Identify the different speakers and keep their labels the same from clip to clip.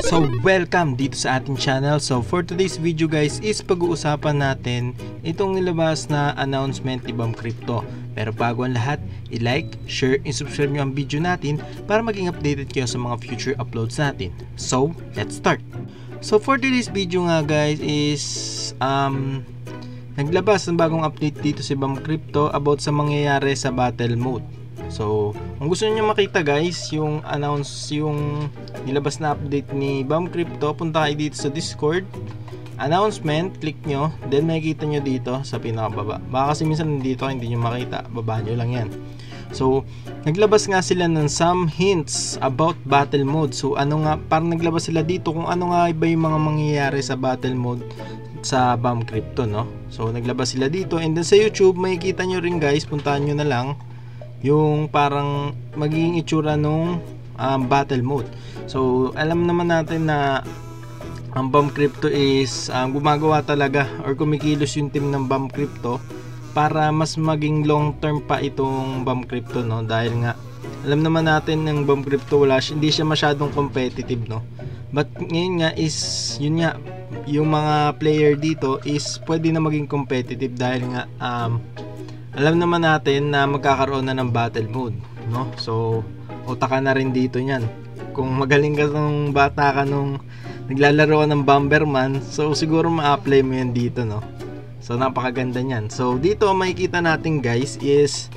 Speaker 1: Welcome dito sa ating channel. So for today's video guys is pag-uusapan natin itong nilabas na announcement ni Bam Crypto. Pero bago ang lahat, i-like, share, and subscribe nyo ang video natin para maging updated kayo sa mga future uploads natin. So, let's start! So for today's video nga guys is um, naglabas ng bagong update dito si Bam Crypto about sa mangyayari sa battle mode. So, kung gusto niyo makita guys, yung announce, yung nilabas na update ni Bam Crypto, punta kayo dito sa Discord. Announcement, click nyo, then makikita nyo dito sa pinakababa. Baka kasi minsan nandito hindi nyo makita, baba nyo lang yan. So, naglabas nga sila ng some hints about battle mode. So, ano nga, parang naglabas sila dito kung ano nga ba yung mga mangyayari sa battle mode sa BAM Crypto, no? So, naglabas sila dito. And then sa YouTube, makikita nyo rin guys, puntahan nyo na lang yung parang magiging itsura nung um, battle mode. So, alam naman natin na ang BAM Crypto is um, gumagawa talaga or kumikilos yung team ng BAM Crypto para mas maging long term pa itong BAM Crypto no dahil nga alam naman natin ng BAM Crypto wala hindi siya masyadong competitive no but ngayon nga is yun nga yung mga player dito is pwede na maging competitive dahil nga um, alam naman natin na magkakaroon na ng battle mode, no? So, utaka na rin dito niyan. Kung magaling ka nung bata ka nung naglalaro ka ng Bomberman, so siguro ma-apply mo yan dito, no? So, napakaganda niyan. So, dito makikita natin guys is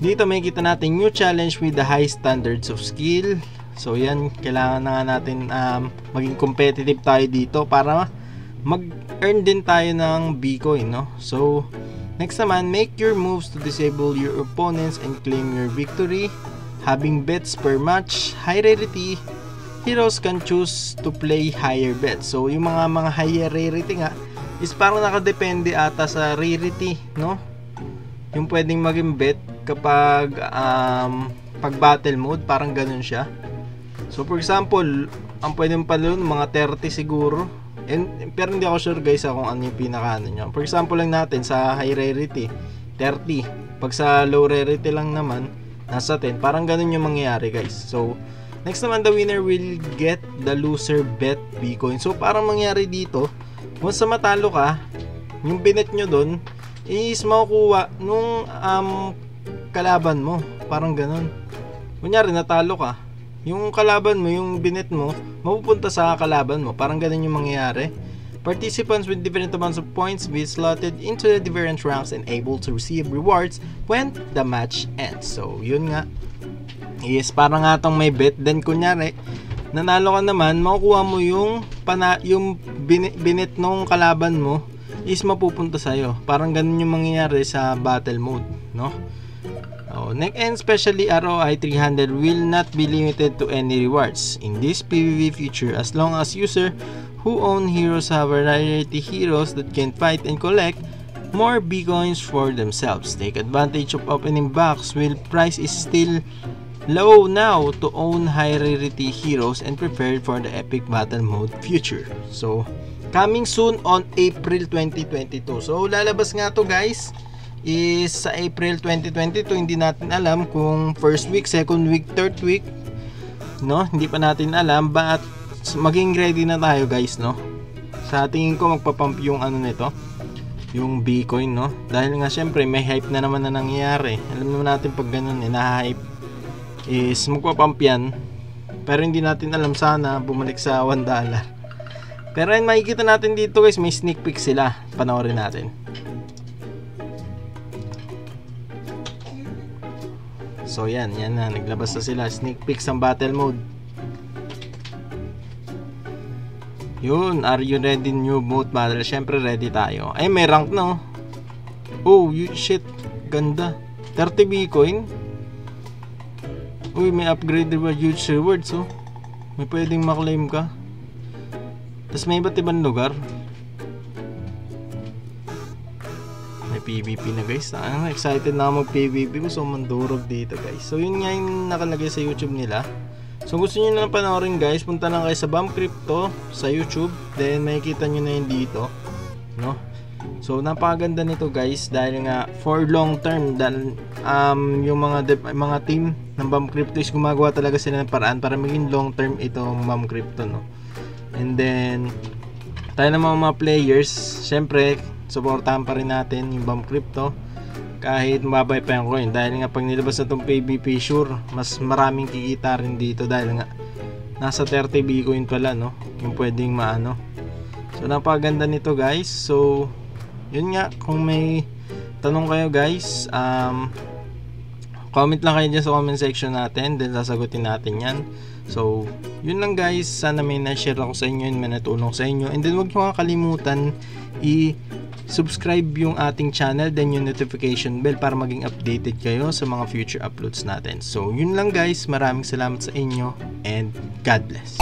Speaker 1: dito makikita natin new challenge with the high standards of skill. So, yan, kailangan na nga natin um, maging competitive tayo dito para mag-earn din tayo ng Bitcoin, no? So, Next naman, make your moves to disable your opponents and claim your victory. Having bets per match, high rarity, heroes can choose to play higher bets. So, yung mga mga higher rarity nga is parang nakadepende ata sa rarity, no? Yung pwedeng maging bet kapag um, pag battle mode, parang ganun siya. So, for example, ang pwedeng palun mga 30 siguro And, pero hindi ako sure guys kung ano yung pinaka ano nyo. For example lang natin sa high rarity, 30. Pag sa low rarity lang naman, nasa 10. Parang ganun yung mangyayari guys. So, next naman the winner will get the loser bet Bitcoin. So, parang mangyayari dito, once sa matalo ka, yung binet nyo doon, is makukuha nung um, kalaban mo. Parang ganun. Kunyari, natalo ka yung kalaban mo, yung binet mo, mapupunta sa kalaban mo. Parang ganun yung mangyayari. Participants with different amounts of points be slotted into the different ranks and able to receive rewards when the match ends. So, yun nga. Yes, parang nga tong may bet. Then, kunyari, nanalo ka naman, makukuha mo yung, pana, yung binet, binet nung kalaban mo is mapupunta sa'yo. Parang ganun yung mangyayari sa battle mode, no? Oh, next and especially ROI 300 will not be limited to any rewards in this PvP feature as long as user who own heroes have variety heroes that can fight and collect more bitcoins for themselves. Take advantage of opening box while price is still low now to own high rarity heroes and prepared for the epic battle mode future. So, coming soon on April 2022. So, lalabas nga to guys is sa April 2022 hindi natin alam kung first week, second week, third week no? Hindi pa natin alam but maging ready na tayo guys no? Sa tingin ko magpapump yung ano nito yung Bitcoin no? Dahil nga syempre may hype na naman na nangyayari alam naman natin pag ganun eh na-hype is magpapump yan. Pero hindi natin alam sana bumalik sa 1 dollar. Pero yun makikita natin dito guys may sneak peek sila. Panoorin natin So yan, yan na, naglabas na sila. Sneak peek sa battle mode. Yun, are you ready new mode battle? Siyempre ready tayo. Ay, may rank no. Oh, you, shit. Ganda. 30 Bitcoin. Uy, may upgrade reward, huge rewards oh. May pwedeng maklaim ka. Tapos may iba't ibang lugar. PVP na guys. Ah, excited na ako mag PVP. Gusto mandurog dito guys. So yun nga yung nakalagay sa YouTube nila. So gusto niyo na panoorin guys, punta lang kayo sa BAM Crypto sa YouTube. Then makikita niyo na yun dito. No? So napakaganda nito guys dahil nga for long term dahil um, yung mga mga team ng BAM Crypto is gumagawa talaga sila ng paraan para maging long term itong BAM Crypto no. And then, tayo naman mga players, syempre, supportahan pa rin natin yung Bomb Crypto. Kahit mababay pa yung coin. Dahil nga pag nilabas na itong PvP sure mas maraming kikita rin dito. Dahil nga nasa 30 Bitcoin pala no? Yung pwedeng maano. So napaganda nito guys. So yun nga kung may tanong kayo guys um, comment lang kayo dyan sa comment section natin then sasagutin natin yan. So yun lang guys. Sana may na-share ako sa inyo may natulong sa inyo. And then wag nyo kakalimutan i subscribe yung ating channel then yung notification bell para maging updated kayo sa mga future uploads natin. So yun lang guys. Maraming salamat sa inyo and God bless